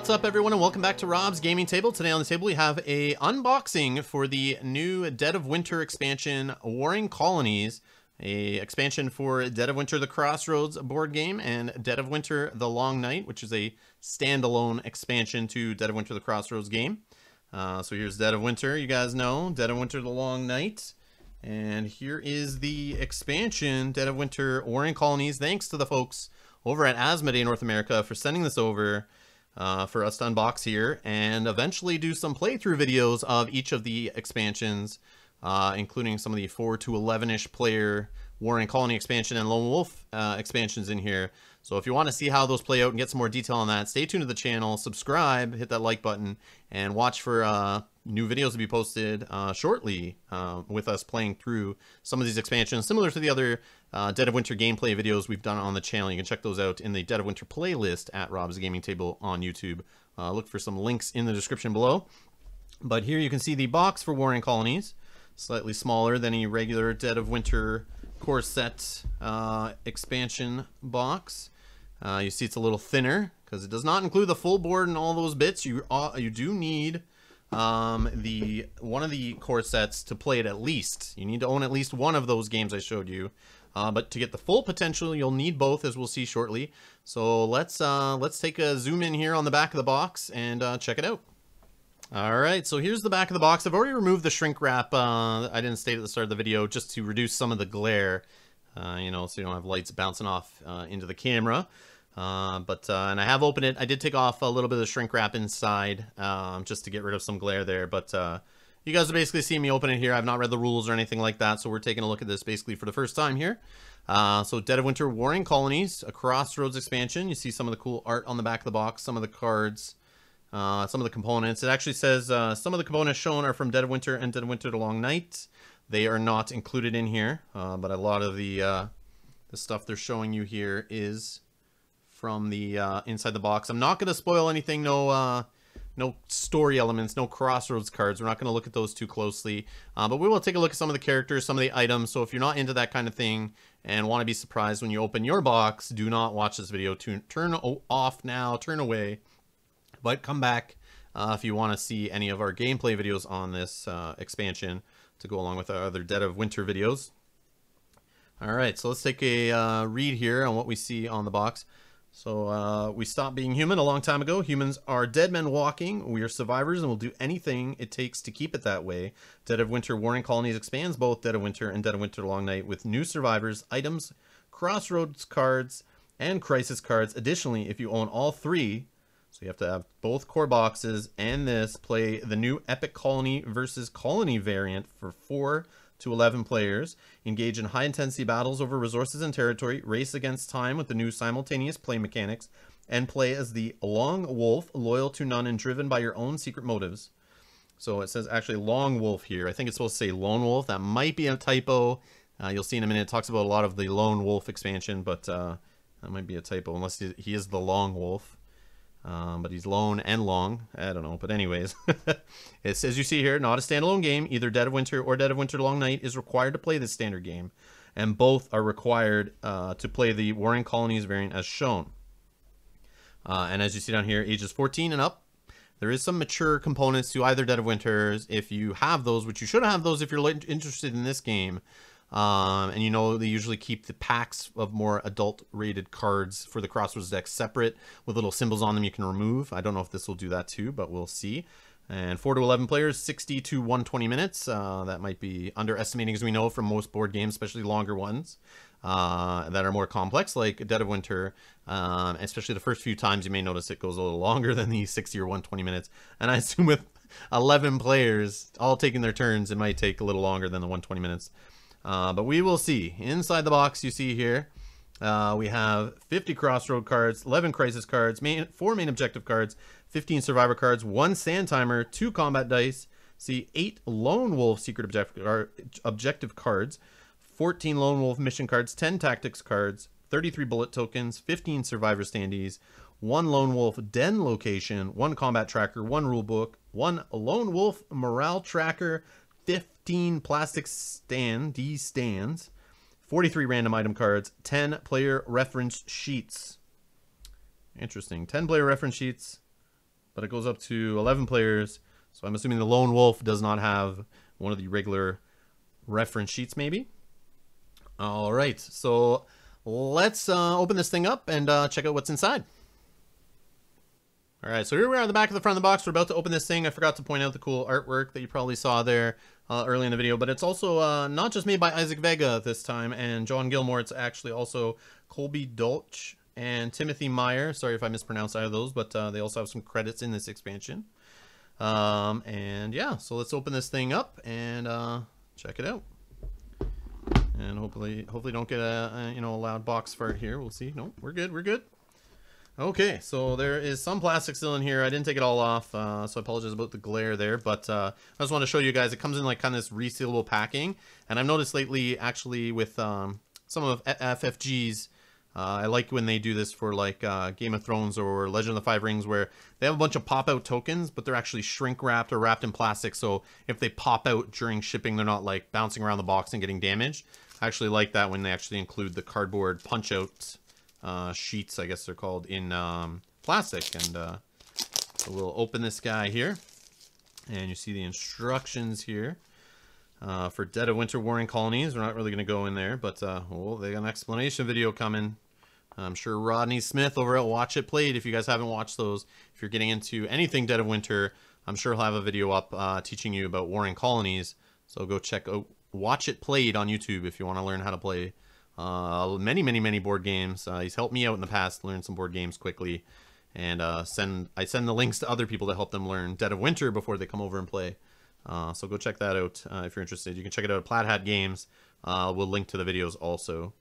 What's up everyone and welcome back to Rob's Gaming Table. Today on the table we have a unboxing for the new Dead of Winter expansion Warring Colonies, a expansion for Dead of Winter the Crossroads board game and Dead of Winter the Long Night, which is a standalone expansion to Dead of Winter the Crossroads game. Uh, so here's Dead of Winter, you guys know, Dead of Winter the Long Night. And here is the expansion, Dead of Winter Warring Colonies. Thanks to the folks over at Asmodee North America for sending this over uh, for us to unbox here and eventually do some playthrough videos of each of the expansions, uh, including some of the 4 to 11-ish player Warring Colony expansion and Lone Wolf uh, expansions in here. So if you want to see how those play out and get some more detail on that, stay tuned to the channel, subscribe, hit that like button, and watch for uh, new videos to be posted uh, shortly uh, with us playing through some of these expansions, similar to the other uh, Dead of Winter gameplay videos we've done on the channel. You can check those out in the Dead of Winter playlist at Rob's Gaming Table on YouTube. Uh, look for some links in the description below. But here you can see the box for Warring Colonies, slightly smaller than a regular Dead of Winter core set uh, expansion box. Uh, you see it's a little thinner because it does not include the full board and all those bits. You uh, you do need um, the one of the core sets to play it at least. You need to own at least one of those games I showed you. Uh, but to get the full potential, you'll need both, as we'll see shortly. So let's uh, let's take a zoom in here on the back of the box and uh, check it out. All right, so here's the back of the box. I've already removed the shrink wrap. Uh, I didn't state at the start of the video just to reduce some of the glare, uh, you know, so you don't have lights bouncing off uh, into the camera. Uh, but uh, and I have opened it. I did take off a little bit of the shrink wrap inside um, just to get rid of some glare there. But uh, you guys are basically seeing me open it here. I've not read the rules or anything like that, so we're taking a look at this basically for the first time here. so Dead of Winter Warring Colonies, a Crossroads expansion. You see some of the cool art on the back of the box, some of the cards. Uh, some of the components. It actually says uh, some of the components shown are from Dead of Winter and Dead of Winter The Long Night. They are not included in here, uh, but a lot of the uh, the stuff they're showing you here is from the uh, inside the box. I'm not going to spoil anything. No, uh, no story elements, no crossroads cards. We're not going to look at those too closely, but we will take a look at some of the characters, some of the items. So if you're not into that kind of thing and want to be surprised when you open your box, do not watch this video. Turn, turn off now. Turn away but come back uh, if you want to see any of our gameplay videos on this uh, expansion to go along with our other Dead of Winter videos. All right, so let's take a uh, read here on what we see on the box. So uh, we stopped being human a long time ago. Humans are dead men walking. We are survivors and will do anything it takes to keep it that way. Dead of Winter Warring Colonies expands both Dead of Winter and Dead of Winter Long Night with new survivors, items, crossroads cards, and crisis cards. Additionally, if you own all three, so you have to have both core boxes and this play the new Epic Colony versus Colony variant for 4 to 11 players. Engage in high intensity battles over resources and territory. Race against time with the new simultaneous play mechanics. And play as the Long Wolf, loyal to none and driven by your own secret motives. So it says actually Long Wolf here. I think it's supposed to say Lone Wolf. That might be a typo. Uh, you'll see in a minute. It talks about a lot of the Lone Wolf expansion, but uh, that might be a typo unless he is the Long Wolf. Um, but he's lone and long. I don't know. But anyways, it says you see here, not a standalone game. Either Dead of Winter or Dead of Winter Long Night is required to play this standard game. And both are required uh, to play the Warring Colonies variant as shown. Uh, and as you see down here, ages 14 and up. There is some mature components to either Dead of Winters. If you have those, which you should have those if you're interested in this game, um, and you know they usually keep the packs of more adult rated cards for the Crossroads deck separate with little symbols on them you can remove. I don't know if this will do that too, but we'll see. And 4 to 11 players, 60 to 120 minutes. Uh, that might be underestimating as we know from most board games, especially longer ones uh, that are more complex, like Dead of Winter. Um, especially the first few times you may notice it goes a little longer than the 60 or 120 minutes. And I assume with 11 players all taking their turns, it might take a little longer than the 120 minutes. Uh, but we will see. Inside the box you see here, uh, we have 50 Crossroad cards, 11 Crisis cards, main, 4 main objective cards, 15 Survivor cards, 1 Sand Timer, 2 Combat Dice, see 8 Lone Wolf Secret objective, objective cards, 14 Lone Wolf Mission cards, 10 Tactics cards, 33 Bullet tokens, 15 Survivor standees, 1 Lone Wolf Den location, 1 Combat Tracker, 1 Rulebook, 1 Lone Wolf Morale Tracker, 15 plastic stand, D stands, 43 random item cards, 10 player reference sheets. Interesting. 10 player reference sheets, but it goes up to 11 players. So I'm assuming the Lone Wolf does not have one of the regular reference sheets, maybe. All right, so let's uh, open this thing up and uh, check out what's inside. All right, so here we are on the back of the front of the box. We're about to open this thing. I forgot to point out the cool artwork that you probably saw there uh, early in the video, but it's also uh, not just made by Isaac Vega this time and Jon Gilmour. It's actually also Colby Dauch and Timothy Meyer. Sorry if I mispronounced either of those, but uh, they also have some credits in this expansion. Um, and yeah, so let's open this thing up and uh, check it out. And hopefully, hopefully don't get a, a, you know a loud box fart here. We'll see. No, we're good. We're good. Okay, so there is some plastic still in here. I didn't take it all off, uh, so I apologize about the glare there. But uh, I just want to show you guys, it comes in like kind of this resealable packing. And I've noticed lately, actually, with um, some of FFG's, uh, I like when they do this for like uh, Game of Thrones or Legend of the Five Rings where they have a bunch of pop-out tokens, but they're actually shrink-wrapped or wrapped in plastic. So if they pop out during shipping, they're not like bouncing around the box and getting damaged. I actually like that when they actually include the cardboard punch-out uh, sheets, I guess they're called, in um, plastic. And uh, so we'll open this guy here. And you see the instructions here. Uh, for Dead of Winter Warring Colonies, we're not really going to go in there, but uh, well, they got an explanation video coming. I'm sure Rodney Smith over at Watch It Played, if you guys haven't watched those, if you're getting into anything Dead of Winter, I'm sure he'll have a video up uh, teaching you about Warring Colonies. So go check out Watch It Played on YouTube if you want to learn how to play uh, many, many, many board games. Uh, he's helped me out in the past learn some board games quickly, and uh, send I send the links to other people to help them learn Dead of Winter before they come over and play. Uh, so go check that out uh, if you're interested. You can check it out at Plaid Hat Games. Uh, we'll link to the videos also.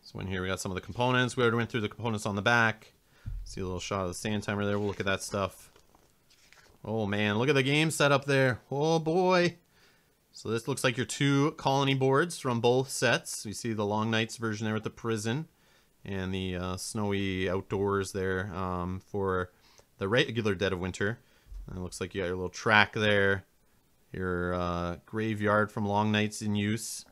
So in here we got some of the components. We already went through the components on the back. See a little shot of the sand timer there. We'll look at that stuff. Oh man, look at the game setup there. Oh boy. So this looks like your two colony boards from both sets. You see the Long Nights version there with the prison and the uh, snowy outdoors there um, for the regular Dead of Winter. And it looks like you got your little track there, your uh, graveyard from Long Nights in use.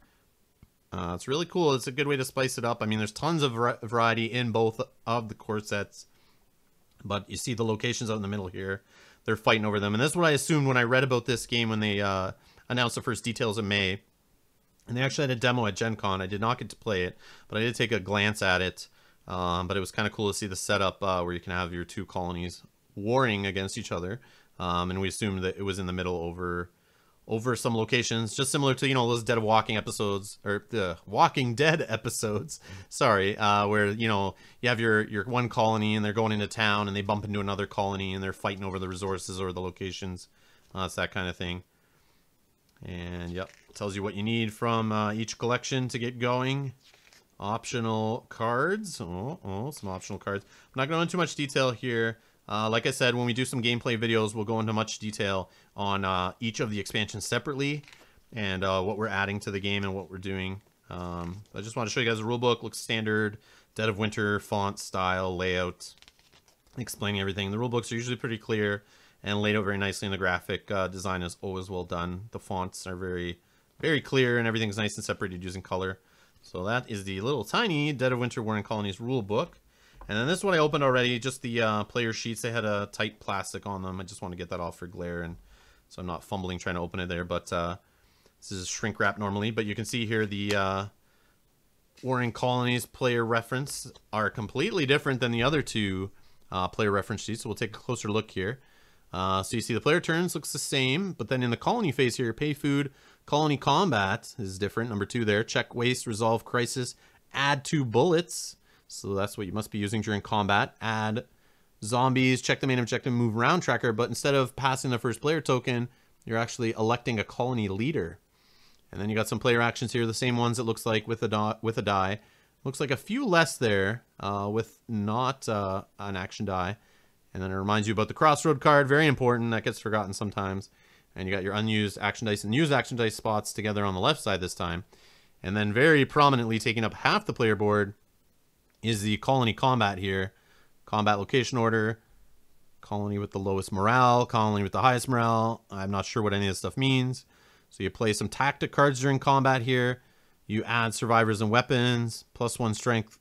Uh, it's really cool. It's a good way to spice it up. I mean, there's tons of variety in both of the core sets, but you see the locations out in the middle here. They're fighting over them, and that's what I assumed when I read about this game when they uh, announced the first details in May. And they actually had a demo at Gen Con. I did not get to play it, but I did take a glance at it. Um, but it was kind of cool to see the setup uh, where you can have your two colonies warring against each other. Um, and we assumed that it was in the middle over over some locations, just similar to you know those Dead of Walking episodes or the Walking Dead episodes. Sorry, uh, where you know you have your your one colony and they're going into town and they bump into another colony and they're fighting over the resources or the locations. Uh, it's that kind of thing. And yep, tells you what you need from uh, each collection to get going. Optional cards. Oh, oh, some optional cards. I'm not going to go into much detail here. Uh, like I said, when we do some gameplay videos, we'll go into much detail on uh, each of the expansions separately and uh, what we're adding to the game and what we're doing. Um, I just want to show you guys the rulebook. Looks standard, Dead of Winter, font, style, layout, explaining everything. The rulebooks are usually pretty clear and laid out very nicely. And the graphic uh, design is always well done. The fonts are very, very clear, and everything's nice and separated using color. So that is the little tiny Dead of Winter Warring Colonies rule book. And then this one I opened already, just the uh, player sheets. They had a tight plastic on them. I just want to get that off for glare, and so I'm not fumbling trying to open it there. But uh, this is shrink wrap normally. But you can see here the uh, Warring Colonies player reference are completely different than the other two uh, player reference sheets. So we'll take a closer look here. Uh, so you see the player turns looks the same, but then in the colony phase here, pay food, colony combat is different. Number two there, check waste, resolve crisis, add two bullets. So that's what you must be using during combat. Add zombies, check the main objective, move round tracker, but instead of passing the first player token, you're actually electing a colony leader. And then you got some player actions here, the same ones it looks like with a, with a die. Looks like a few less there uh, with not uh, an action die. And then it reminds you about the crossroad card, very important, that gets forgotten sometimes. And you got your unused action dice and used action dice spots together on the left side this time. And then very prominently taking up half the player board is the colony combat here. Combat location order, colony with the lowest morale, colony with the highest morale. I'm not sure what any of this stuff means. So you play some tactic cards during combat here. You add survivors and weapons, plus one strength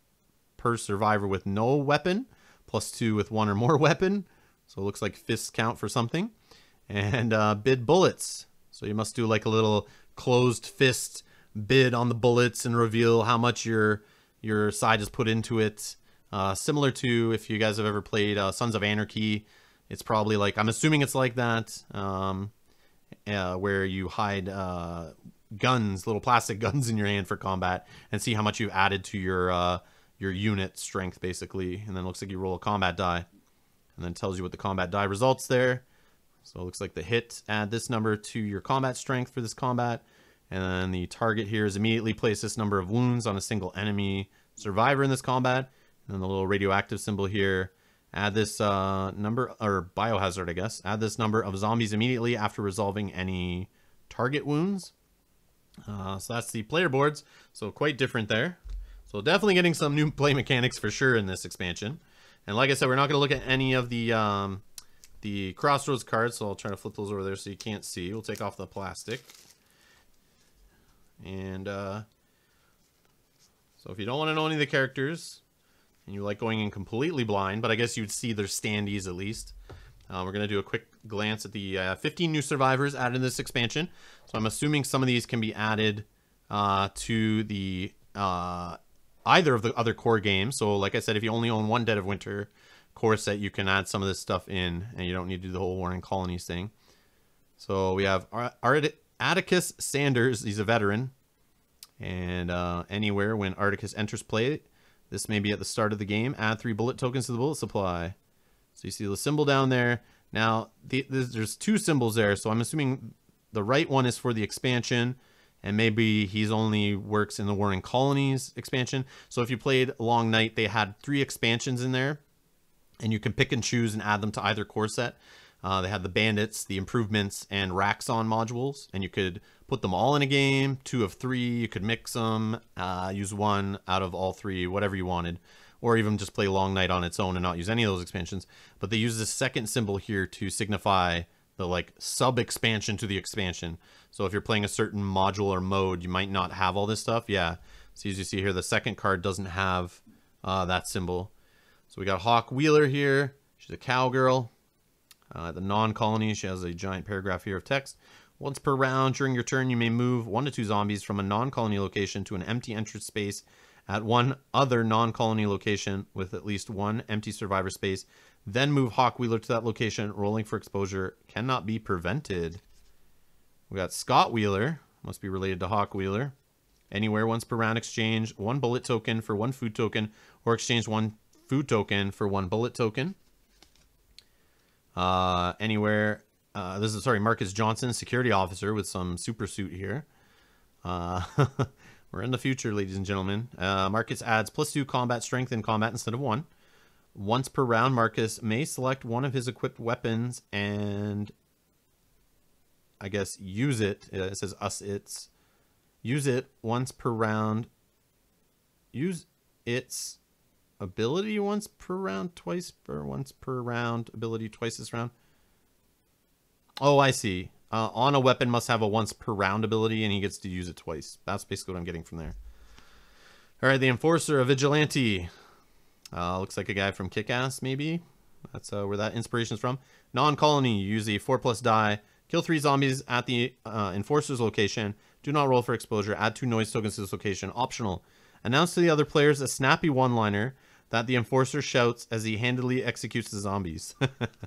per survivor with no weapon plus two with one or more weapon. So it looks like fists count for something. And uh, bid bullets. So you must do like a little closed fist bid on the bullets and reveal how much your your side has put into it. Uh, similar to if you guys have ever played uh, Sons of Anarchy, it's probably like I'm assuming it's like that, um, uh, where you hide uh, guns, little plastic guns in your hand for combat, and see how much you've added to your uh, your unit strength, basically. And then looks like you roll a combat die, and then tells you what the combat die results there. So it looks like the hit add this number to your combat strength for this combat, and then the target here is immediately place this number of wounds on a single enemy survivor in this combat. And then the little radioactive symbol here. Add this uh, number, or biohazard, I guess. Add this number of zombies immediately after resolving any target wounds. Uh, so that's the player boards. So quite different there. So definitely getting some new play mechanics for sure in this expansion. And like I said, we're not going to look at any of the um, the Crossroads cards. So I'll try to flip those over there so you can't see. We'll take off the plastic. And uh, so if you don't want to know any of the characters, and you like going in completely blind, but I guess you'd see their standees at least. Uh, we're going to do a quick glance at the uh, 15 new survivors added in this expansion. So I'm assuming some of these can be added uh, to the uh, either of the other core games. So like I said, if you only own one Dead of Winter core set, you can add some of this stuff in, and you don't need to do the whole Warring Colonies thing. So we have Atticus Sanders. He's a veteran. And uh, anywhere when Articus enters play, this may be at the start of the game. Add three bullet tokens to the bullet supply. So you see the symbol down there. Now, the, there's two symbols there, so I'm assuming the right one is for the expansion, and maybe he's only works in the Warring Colonies expansion. So if you played Long Night, they had three expansions in there, and you can pick and choose and add them to either core set. Uh, they had the bandits, the improvements, and Raxxon modules, and you could put them all in a game, two of three. You could mix them, uh, use one out of all three, whatever you wanted, or even just play Long Night on its own and not use any of those expansions. But they use this second symbol here to signify the like sub expansion to the expansion. So if you're playing a certain module or mode, you might not have all this stuff. Yeah. So as you see here, the second card doesn't have uh, that symbol. So we got Hawk Wheeler here. She's a cowgirl. Uh, the non-colony, she has a giant paragraph here of text. Once per round during your turn, you may move one to two zombies from a non-colony location to an empty entrance space at one other non-colony location with at least one empty survivor space. Then move Hawk Wheeler to that location. Rolling for exposure cannot be prevented. We got Scott Wheeler. Must be related to Hawk Wheeler. Anywhere once per round exchange one bullet token for one food token or exchange one food token for one bullet token. Uh, anywhere. Uh, this is, sorry, Marcus Johnson, security officer with some super suit here. Uh, we're in the future, ladies and gentlemen. Uh, Marcus adds plus two combat strength in combat instead of one. Once per round, Marcus may select one of his equipped weapons and I guess use it. Uh, it says us it's. Use it once per round. Use its ability once per round, twice per once per round, ability twice this round. Oh, I see. Uh, on a weapon must have a once per round ability, and he gets to use it twice. That's basically what I'm getting from there. All right, the Enforcer, a Vigilante. Uh, looks like a guy from Kick-Ass, maybe. That's uh, where that inspiration is from. Non-colony, use a 4 plus die. Kill three zombies at the uh, Enforcer's location. Do not roll for exposure. Add two noise tokens to this location. Optional. Announce to the other players a snappy one-liner that the enforcer shouts as he handily executes the zombies.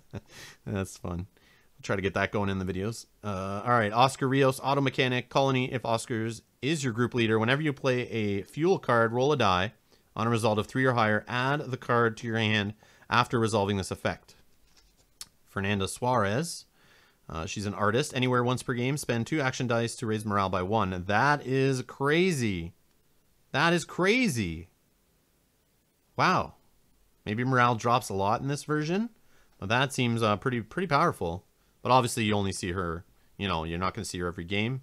That's fun. I'll try to get that going in the videos. Uh, all right, Oscar Rios, Auto Mechanic, Colony. If Oscar's is your group leader, whenever you play a fuel card, roll a die. On a result of three or higher, add the card to your hand after resolving this effect. Fernanda Suarez. Uh, she's an artist. Anywhere once per game, spend two action dice to raise morale by one. That is crazy. That is crazy. Wow. Maybe morale drops a lot in this version. But that seems uh, pretty pretty powerful. But obviously you only see her, you know, you're not going to see her every game.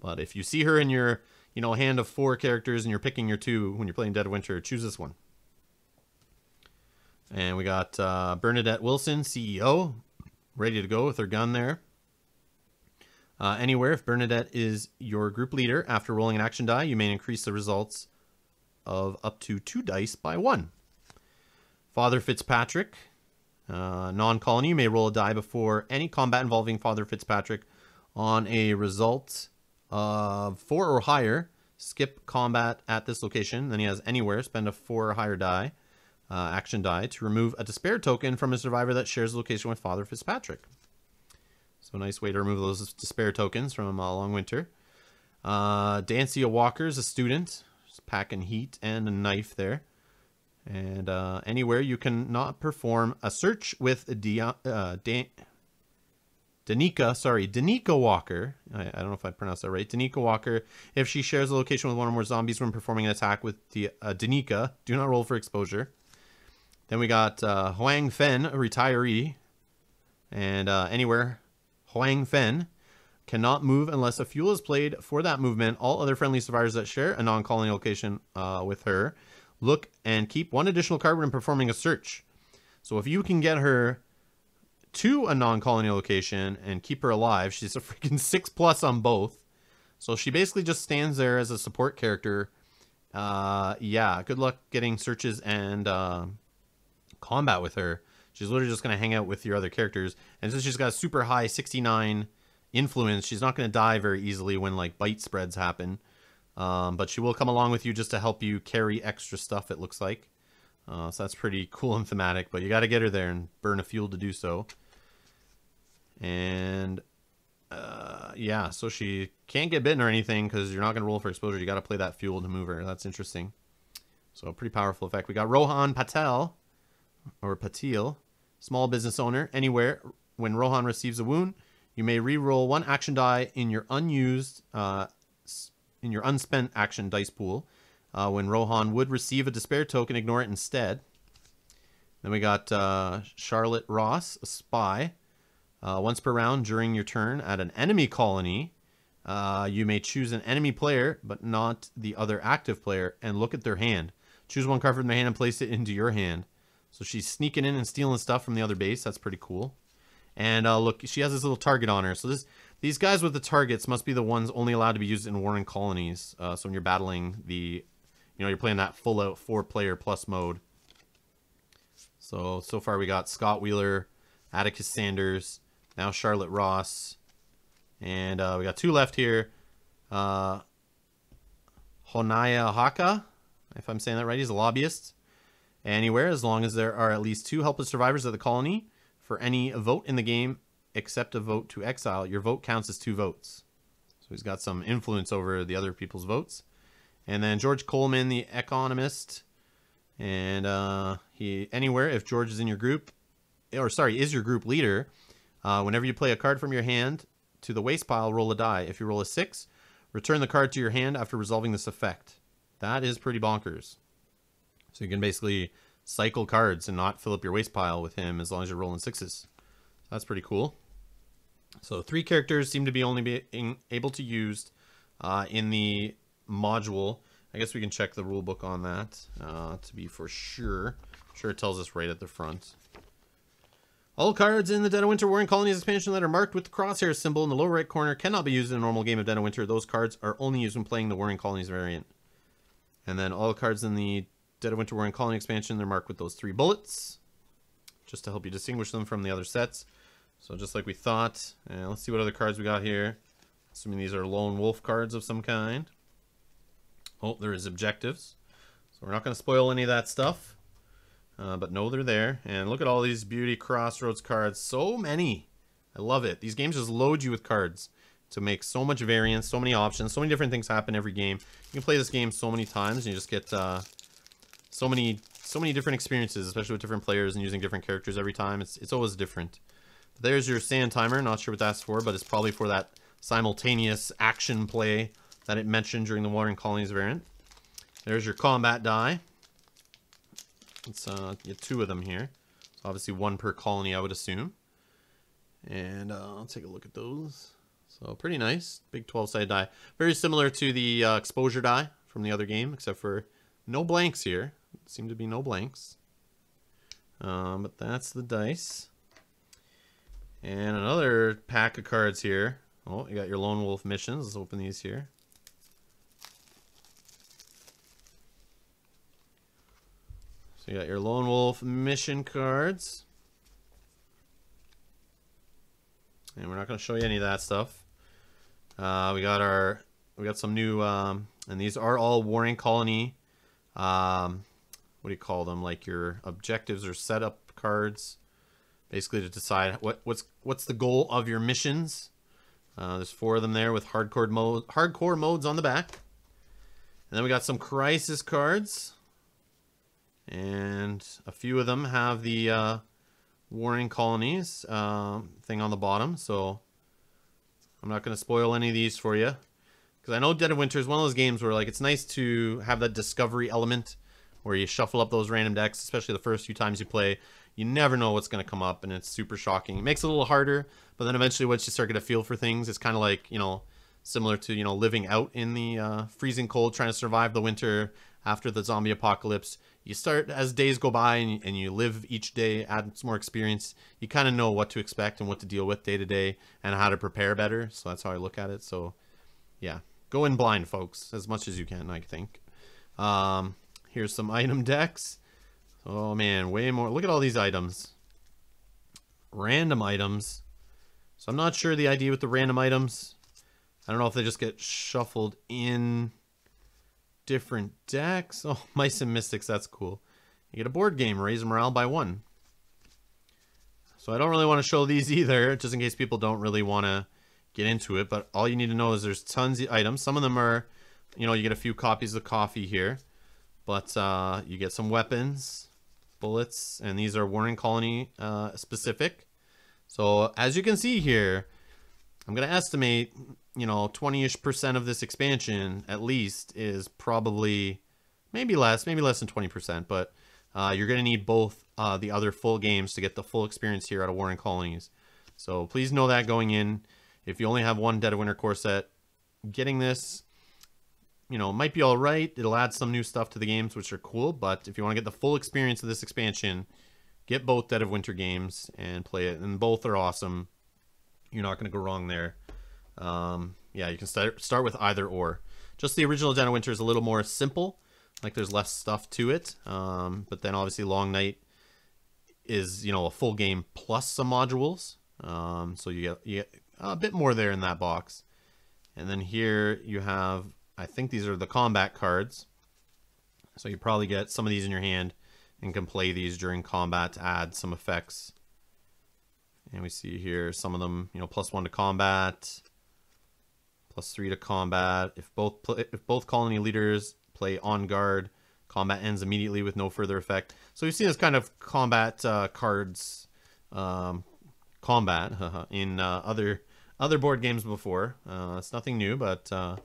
But if you see her in your, you know, hand of four characters and you're picking your two when you're playing Dead of Winter, choose this one. And we got uh, Bernadette Wilson, CEO, ready to go with her gun there. Uh, anywhere, if Bernadette is your group leader, after rolling an action die, you may increase the results of up to two dice by one. Father Fitzpatrick. Uh, non-colony, you may roll a die before any combat involving Father Fitzpatrick on a result of four or higher. Skip combat at this location. Then he has anywhere. Spend a four or higher die, uh, action die, to remove a despair token from a survivor that shares location with Father Fitzpatrick. So a nice way to remove those despair tokens from uh, Long Winter. Uh, Dancia Walker is a student. Just packing heat and a knife there. And uh, anywhere you can not perform a search with Dia, uh, Dan Danica, sorry, Danica Walker. I, I, don't know if I pronounced that right. Danica Walker. If she shares a location with one or more zombies when performing an attack with the uh, Danica, do not roll for exposure. Then we got uh, Huang Fen, a retiree. And uh, anywhere, Huang Fen cannot move unless a fuel is played for that movement. All other friendly survivors that share a non-colony location uh, with her look and keep one additional card when performing a search. So if you can get her to a non-colony location and keep her alive, she's a freaking six plus on both. So she basically just stands there as a support character. Uh, yeah, good luck getting searches and uh, combat with her. She's literally just going to hang out with your other characters. And since she's got a super high 69 influence, she's not going to die very easily when like bite spreads happen. Um, but she will come along with you just to help you carry extra stuff, it looks like. Uh, so that's pretty cool and thematic, but you got to get her there and burn a fuel to do so. And uh, yeah, so she can't get bitten or anything because you're not going to roll for exposure. You got to play that fuel to move her. That's interesting. So pretty powerful effect. We got Rohan Patel, or Patil, small business owner. Anywhere, when Rohan receives a wound, you may re-roll one action die in your unused uh, in your unspent action dice pool. Uh, when Rohan would receive a despair token, ignore it instead. Then we got uh, Charlotte Ross, a spy. Uh, once per round during your turn at an enemy colony, uh, you may choose an enemy player, but not the other active player, and look at their hand. Choose one card from their hand and place it into your hand. So she's sneaking in and stealing stuff from the other base. That's pretty cool. And uh, look, she has this little target on her. So this these guys with the targets must be the ones only allowed to be used in warring colonies. Uh, so when you're battling the, you know, you're playing that full out four player plus mode. So, so far we got Scott Wheeler, Atticus Sanders, now Charlotte Ross. And uh, we got two left here. Uh, Honaya Haka, if I'm saying that right, he's a lobbyist. Anywhere, as long as there are at least two helpless survivors of the colony for any vote in the game except a vote to exile, your vote counts as two votes. So he's got some influence over the other people's votes. And then George Coleman, the economist, and uh, he anywhere if George is in your group, or sorry, is your group leader. Uh, whenever you play a card from your hand to the waste pile, roll a die. If you roll a six, return the card to your hand after resolving this effect. That is pretty bonkers. So you can basically cycle cards and not fill up your waste pile with him as long as you're rolling sixes. That's pretty cool. So three characters seem to be only being able to used uh, in the module. I guess we can check the rule book on that uh, to be for sure. I'm sure it tells us right at the front. All cards in the Dead of Winter Warring Colonies expansion that are marked with the crosshair symbol in the lower right corner cannot be used in a normal game of Dead of Winter. Those cards are only used when playing the Warring Colonies variant. And then all cards in the Dead of Winter Warring Colony expansion, they're marked with those three bullets, just to help you distinguish them from the other sets. So just like we thought, and let's see what other cards we got here. Assuming these are lone wolf cards of some kind. Oh, there is objectives. So we're not going to spoil any of that stuff. Uh, but no, they're there. And look at all these beauty crossroads cards. So many. I love it. These games just load you with cards to make so much variance, so many options, so many different things happen every game. You can play this game so many times and you just get uh, so many so many different experiences, especially with different players and using different characters every time. It's, it's always different. There's your sand timer. Not sure what that's for, but it's probably for that simultaneous action play that it mentioned during the Warring Colonies variant. There's your combat die. It's uh, two of them here. So obviously one per colony, I would assume. And uh, I'll take a look at those. So pretty nice. Big 12-sided die. Very similar to the uh, exposure die from the other game, except for no blanks here. Seem to be no blanks. Um, but that's the dice. And another pack of cards here. Oh, you got your Lone Wolf missions. Let's open these here. So you got your Lone Wolf mission cards. And we're not going to show you any of that stuff. Uh, we got our, we got some new, um, and these are all Warring Colony, um, what do you call them? Like your objectives or setup cards, basically to decide what what's what's the goal of your missions. Uh, there's four of them there with hardcore mode, hardcore modes on the back. And then we got some crisis cards, and a few of them have the uh, warring colonies uh, thing on the bottom. So I'm not going to spoil any of these for you. Because I know Dead of Winter is one of those games where like it's nice to have that discovery element where you shuffle up those random decks, especially the first few times you play. You never know what's going to come up, and it's super shocking. It makes it a little harder, but then eventually once you start getting a feel for things, it's kind of like, you know, similar to, you know, living out in the uh, freezing cold, trying to survive the winter after the zombie apocalypse you start as days go by and and you live each day, add some more experience. You kind of know what to expect and what to deal with day to day and how to prepare better. So that's how I look at it. So, yeah, go in blind, folks, as much as you can. I think. Um, here's some item decks. Oh man, way more. Look at all these items. Random items. So I'm not sure the idea with the random items. I don't know if they just get shuffled in different decks. Oh, Mice and Mystics, that's cool. You get a board game, raise morale by one. So I don't really want to show these either, just in case people don't really want to get into it. But all you need to know is there's tons of items. Some of them are, you know, you get a few copies of coffee here. But uh, you get some weapons, bullets, and these are Warring Colony uh, specific. So as you can see here, I'm going to estimate you know, 20-ish percent of this expansion, at least, is probably, maybe less, maybe less than 20%, but uh, you're going to need both uh, the other full games to get the full experience here out of Warring Colonies. So please know that going in. If you only have one Dead of Winter core set, getting this, you know, might be all right. It'll add some new stuff to the games, which are cool, but if you want to get the full experience of this expansion, get both Dead of Winter games and play it, and both are awesome. You're not going to go wrong there. Um, yeah, you can start start with either or. Just the original Dead of Winter is a little more simple, like there's less stuff to it. Um, but then obviously Long Night is you know a full game plus some modules. Um, so you get you get a bit more there in that box. And then here you have, I think these are the combat cards. So you probably get some of these in your hand and can play these during combat to add some effects. And we see here some of them, you know, plus one to combat, plus three to combat. If both if both colony leaders play on guard, combat ends immediately with no further effect. So we've seen this kind of combat uh, cards um, combat in uh, other other board games before. Uh, it's nothing new, but uh,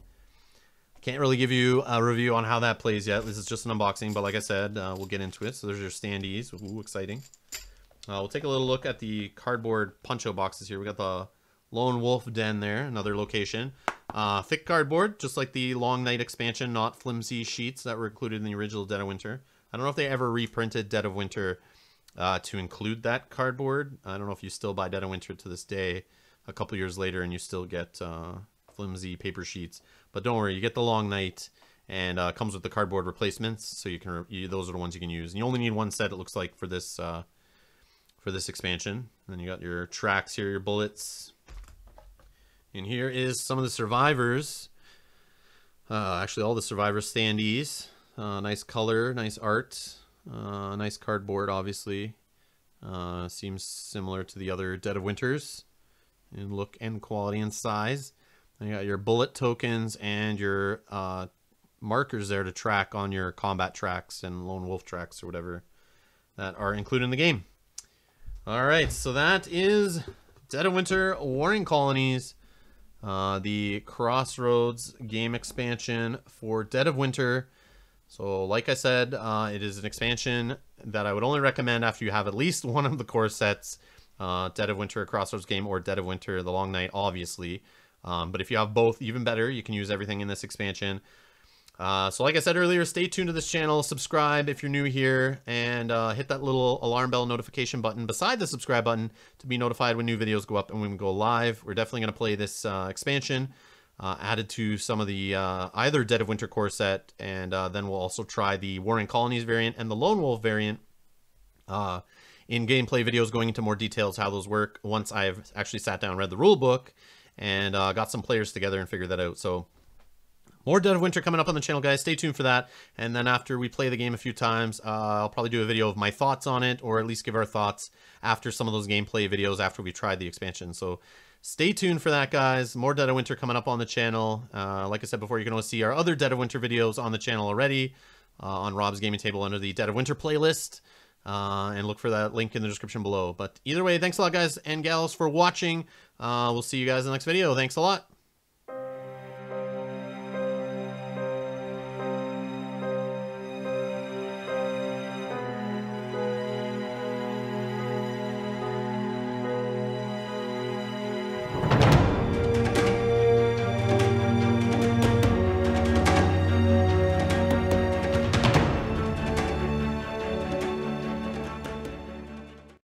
can't really give you a review on how that plays yet. This is just an unboxing, but like I said, uh, we'll get into it. So there's your standees. Ooh, exciting. Uh, we'll take a little look at the cardboard punch-out boxes here. We got the Lone Wolf Den there, another location. Uh, thick cardboard, just like the Long Night expansion, not flimsy sheets that were included in the original Dead of Winter. I don't know if they ever reprinted Dead of Winter uh, to include that cardboard. I don't know if you still buy Dead of Winter to this day, a couple years later, and you still get uh, flimsy paper sheets. But don't worry, you get the Long Night, and uh, comes with the cardboard replacements, so you can you, those are the ones you can use. And you only need one set. It looks like for this uh, for this expansion. And then you got your tracks here, your bullets, and here is some of the survivors. Uh, actually, all the survivor standees. Uh, nice color, nice art, uh, nice cardboard, obviously. Uh, seems similar to the other Dead of Winters in look and quality and size. You got your bullet tokens and your uh, markers there to track on your combat tracks and lone wolf tracks or whatever that are included in the game. All right, so that is Dead of Winter Warring Colonies uh, the Crossroads game expansion for Dead of Winter. So, like I said, uh, it is an expansion that I would only recommend after you have at least one of the core sets uh, Dead of Winter, Crossroads game, or Dead of Winter, The Long Night, obviously. Um, but if you have both, even better. You can use everything in this expansion. Uh, so like I said earlier, stay tuned to this channel, subscribe if you're new here, and uh, hit that little alarm bell notification button beside the subscribe button to be notified when new videos go up and when we go live. We're definitely going to play this uh, expansion. uh, added to some of the uh, either Dead of Winter core set, and uh, then we'll also try the Warring Colonies variant and the Lone Wolf variant in gameplay videos going into more details how those work once I've actually sat down read the rule book and uh, got some players together and figured that out. So more Dead of Winter coming up on the channel, guys. Stay tuned for that. And then after we play the game a few times, uh, I'll probably do a video of my thoughts on it, or at least give our thoughts after some of those gameplay videos after we tried the expansion. So stay tuned for that, guys. More Dead of Winter coming up on the channel. Uh, like I said before, you can always see our other Dead of Winter videos on the channel already uh, on Rob's Gaming Table under the Dead of Winter playlist. Uh, and look for that link in the description below. But either way, thanks a lot, guys and gals, for watching. Uh, we'll see you guys in the next video. Thanks a lot.